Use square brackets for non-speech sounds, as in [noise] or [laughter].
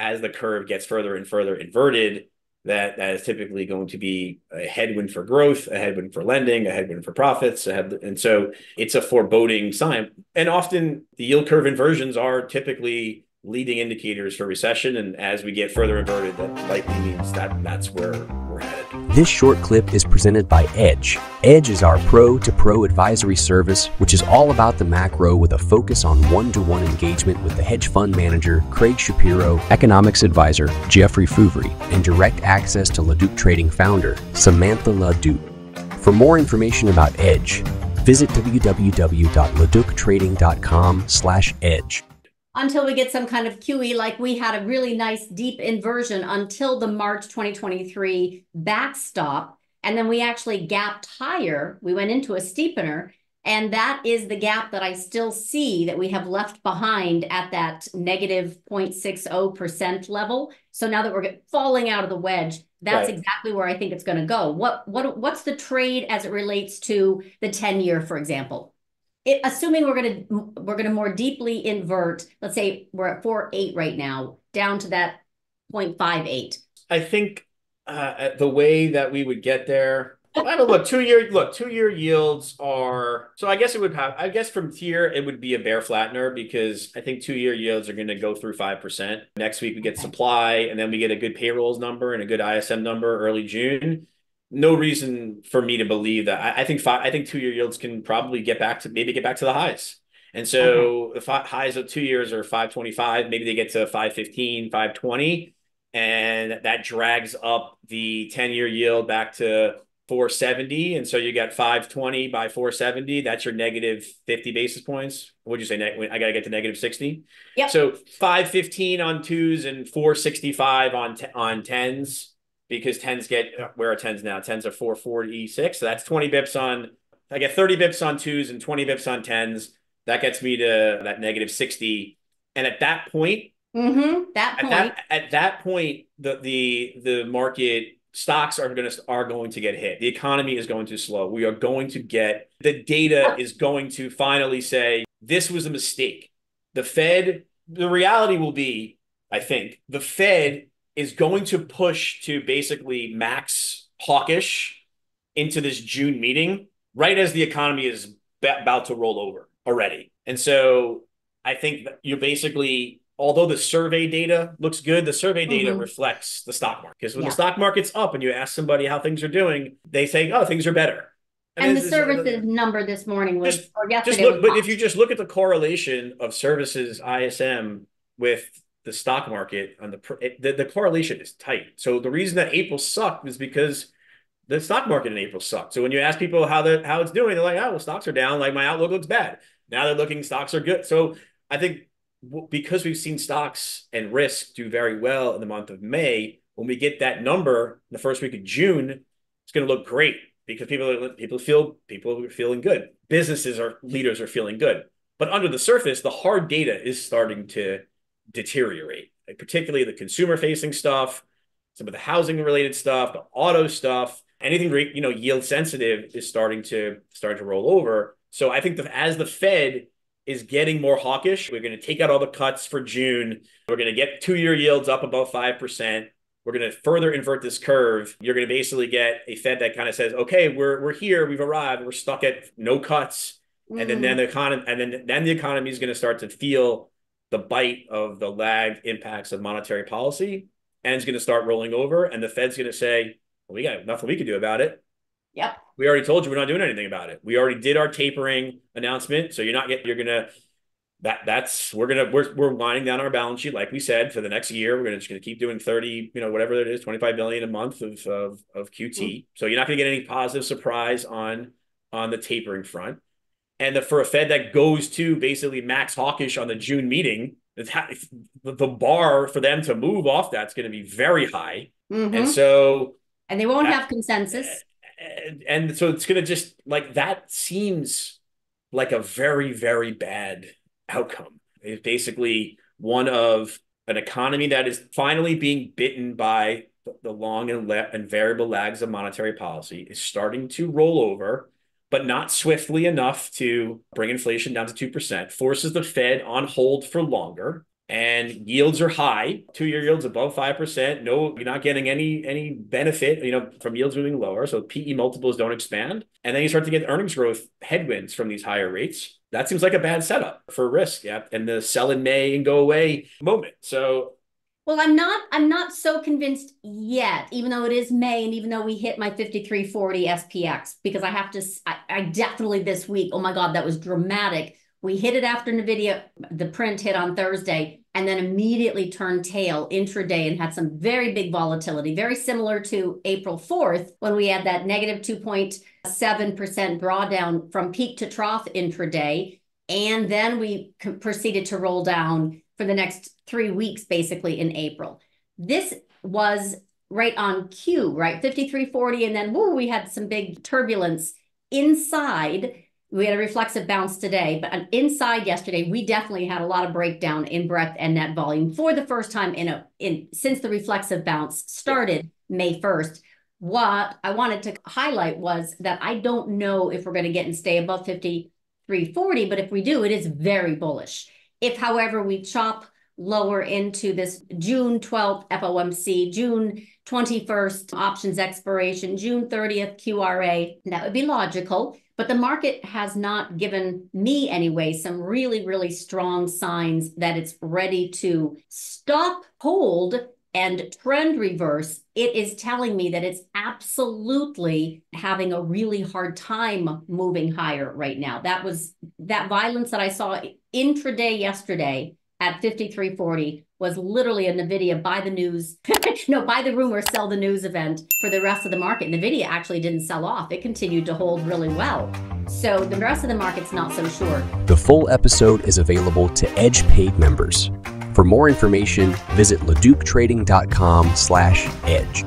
as the curve gets further and further inverted, that that is typically going to be a headwind for growth, a headwind for lending, a headwind for profits, and so it's a foreboding sign. And often the yield curve inversions are typically leading indicators for recession, and as we get further inverted, that likely means that that's where. This short clip is presented by Edge. Edge is our pro to pro advisory service, which is all about the macro with a focus on one to one engagement with the hedge fund manager, Craig Shapiro, economics advisor, Geoffrey Fouvry, and direct access to LaDuc Trading founder, Samantha LaDuc. For more information about Edge, visit www.laductrading.com slash edge until we get some kind of QE, like we had a really nice deep inversion until the March 2023 backstop. And then we actually gapped higher. We went into a steepener. And that is the gap that I still see that we have left behind at that negative 0.60% level. So now that we're falling out of the wedge, that's right. exactly where I think it's going to go. What what what's the trade as it relates to the 10 year, for example? It, assuming we're going to we're going to more deeply invert let's say we're at 4.8 right now down to that 0.58 i think uh, the way that we would get there I don't look two year look two year yields are so I guess it would have I guess from here it would be a bear flattener because I think two year yields are going to go through five percent. Next week we get supply and then we get a good payrolls number and a good ISM number early June no reason for me to believe that. I, I think five, I think two year yields can probably get back to maybe get back to the highs. And so the highs of two years are 525, maybe they get to 515, 520, and that drags up the 10 year yield back to 470. And so you got 520 by 470. That's your negative 50 basis points. What'd you say? I got to get to negative 60. Yeah. So 515 on twos and 465 on, t- on tens because tens get where are tens now? Tens are 446. So that's 20 bips on I get 30 bips on twos and 20 bips on tens. That gets me to that negative 60. And at that point, mm-hmm, that point. At that, at that point, the the the market stocks are going to are going to get hit. The economy is going to slow. We are going to get the data is going to finally say this was a mistake. The Fed, the reality will be, I think, the Fed is going to push to basically max hawkish into this June meeting right as the economy is about to roll over already. And so I think you're basically, although the survey data looks good, the survey data mm-hmm. reflects the stock market. Because when yeah. the stock market's up and you ask somebody how things are doing, they say, oh, things are better. And, and the services number this morning was, just, or yesterday. Just look, but if you just look at the correlation of services ISM with the stock market on the, it, the the correlation is tight. So the reason that April sucked is because the stock market in April sucked. So when you ask people how the how it's doing, they're like, "Oh, well, stocks are down. Like my outlook looks bad." Now they're looking stocks are good. So I think because we've seen stocks and risk do very well in the month of May, when we get that number in the first week of June, it's going to look great because people are, people feel people are feeling good. Businesses are leaders are feeling good. But under the surface, the hard data is starting to deteriorate, like particularly the consumer facing stuff, some of the housing related stuff, the auto stuff, anything you know yield sensitive is starting to start to roll over. So I think that as the Fed is getting more hawkish, we're going to take out all the cuts for June. We're going to get two year yields up above five percent. We're going to further invert this curve. You're going to basically get a Fed that kind of says, "Okay, we're we're here. We've arrived. We're stuck at no cuts." Mm. And then, then the economy, and then then the economy is going to start to feel the bite of the lagged impacts of monetary policy and it's going to start rolling over and the Fed's going to say, well, we got nothing we can do about it. Yep. We already told you we're not doing anything about it. We already did our tapering announcement. So you're not getting, you're going to, that that's, we're going to, we're, we're winding down our balance sheet. Like we said, for the next year, we're going to just going to keep doing 30, you know, whatever it is, 25 million a month of, of, of QT. Mm-hmm. So you're not going to get any positive surprise on, on the tapering front. And the, for a Fed that goes to basically max hawkish on the June meeting, the bar for them to move off that's going to be very high. Mm-hmm. And so, and they won't that, have consensus. And, and so it's going to just like that seems like a very, very bad outcome. It's basically one of an economy that is finally being bitten by the long and, le- and variable lags of monetary policy is starting to roll over but not swiftly enough to bring inflation down to 2%, forces the Fed on hold for longer. and yields are high. Two-year yields above five percent. No, you're not getting any any benefit, you know, from yields moving lower. So PE multiples don't expand, and then you start to get earnings growth headwinds from these higher rates. That seems like a bad setup for risk. Yeah, and the sell in May and go away moment. So well, I'm not I'm not so convinced yet, even though it is May and even though we hit my 5340 SPX, because I have to I, I definitely this week, oh my God, that was dramatic. We hit it after NVIDIA, the print hit on Thursday, and then immediately turned tail intraday and had some very big volatility, very similar to April 4th when we had that negative 2.7% drawdown from peak to trough intraday. And then we proceeded to roll down for the next three weeks, basically in April. This was right on cue, right? 5340. And then woo, we had some big turbulence inside. We had a reflexive bounce today, but um, inside yesterday, we definitely had a lot of breakdown in breadth and net volume for the first time in a in since the reflexive bounce started May 1st. What I wanted to highlight was that I don't know if we're going to get and stay above 5340, but if we do, it is very bullish. If, however, we chop lower into this June 12th FOMC, June 21st options expiration, June 30th QRA, that would be logical. But the market has not given me, anyway, some really, really strong signs that it's ready to stop, hold, and trend reverse, it is telling me that it's absolutely having a really hard time moving higher right now. That was that violence that I saw intraday yesterday at 5340 was literally a Nvidia buy the news, [laughs] no, buy the rumor, sell the news event for the rest of the market. Nvidia actually didn't sell off. It continued to hold really well. So the rest of the market's not so sure. The full episode is available to Edge paid members. For more information, visit laductrading.com slash edge.